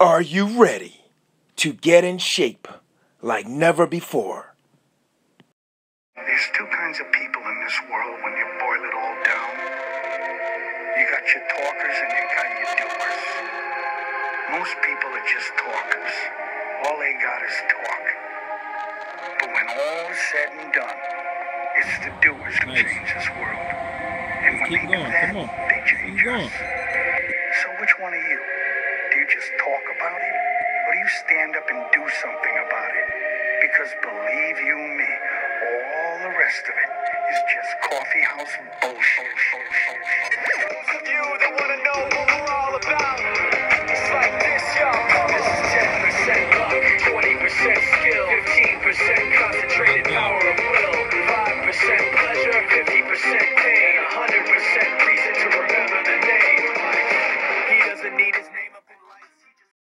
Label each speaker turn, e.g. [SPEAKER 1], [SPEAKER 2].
[SPEAKER 1] Are you ready to get in shape like never before?
[SPEAKER 2] There's two kinds of people in this world when you boil it all down. You got your talkers and you got your doers. Most people are just talkers. All they got is talk. But when all is said and done, it's the doers who Nice. change this world. And when Keep they do going, that, come on. they change Keep going. us. So talk about it or do you stand up and do something about it? Because believe you me, all the rest of it is just coffee house bullshit.
[SPEAKER 3] You that want to know what we're all about. It's like this, y'all. This is 10% luck, 20% skill, 15% concentrated power of will, 5% pleasure, 50% pain, 100% reason to remember the name. He doesn't need his name.